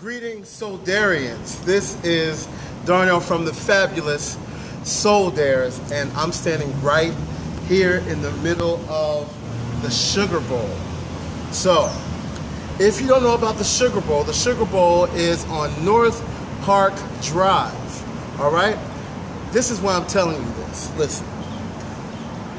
Greetings, Soul'Darians. This is Darnell from the fabulous Souldaires, and I'm standing right here in the middle of the Sugar Bowl. So, if you don't know about the Sugar Bowl, the Sugar Bowl is on North Park Drive. All right? This is why I'm telling you this. Listen,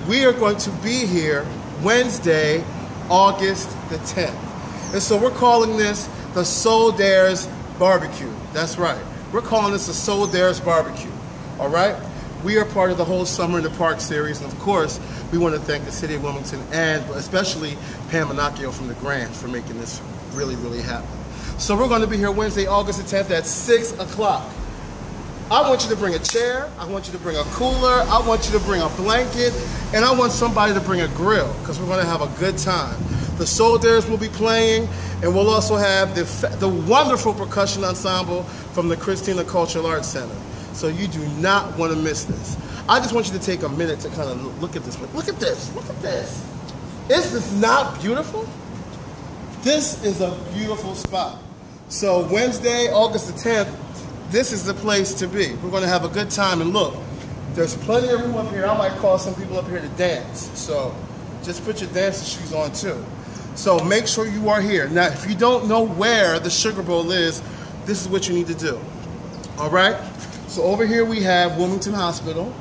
we are going to be here Wednesday, August the 10th. And so we're calling this the Souldaires Barbecue. That's right. We're calling this the Souldaires Barbecue. All right? We are part of the whole Summer in the Park series, and of course, we want to thank the City of Wilmington and especially Pam Manacchio from the Grand for making this really, really happen. So we're going to be here Wednesday, August the 10th at 6 o'clock. I want you to bring a chair, I want you to bring a cooler, I want you to bring a blanket, and I want somebody to bring a grill because we're going to have a good time. The Souldaires will be playing, and we'll also have the, the wonderful percussion ensemble from the Christina Cultural Arts Center. So you do not want to miss this. I just want you to take a minute to kind of look at this. Look at this. Look at this. Is this not beautiful? This is a beautiful spot. So Wednesday, August the 10th, this is the place to be. We're going to have a good time. And look, there's plenty of room up here. I might call some people up here to dance. So just put your dancing shoes on too. So make sure you are here. Now, if you don't know where the Sugar Bowl is, this is what you need to do. All right? So over here we have Wilmington Hospital.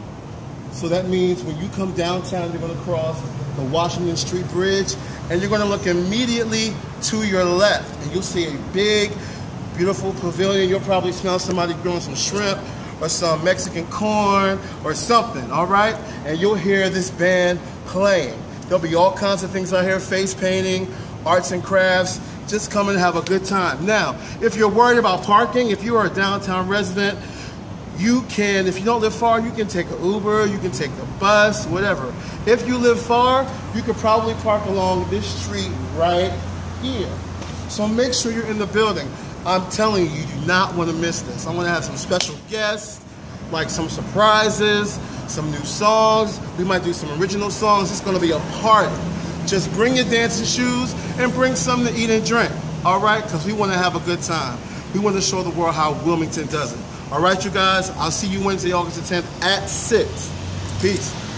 So that means when you come downtown, you're going to cross the Washington Street Bridge, and you're going to look immediately to your left, and you'll see a big, beautiful pavilion. You'll probably smell somebody growing some shrimp or some Mexican corn or something, all right? And you'll hear this band playing. There'll be all kinds of things out here, face painting, arts and crafts. Just come and have a good time. Now, if you're worried about parking, if you are a downtown resident, you can, if you don't live far, you can take an Uber, you can take the bus, whatever. If you live far, you could probably park along this street right here. So make sure you're in the building. I'm telling you, you do not want to miss this. I'm going to have some special guests, like some surprises, some new songs. We might do some original songs. It's to be a party. Just bring your dancing shoes and bring something to eat and drink, all right? Because we want to have a good time. We want to show the world how Wilmington does it. All right, you guys, I'll see you Wednesday, August the 10th at 6. Peace.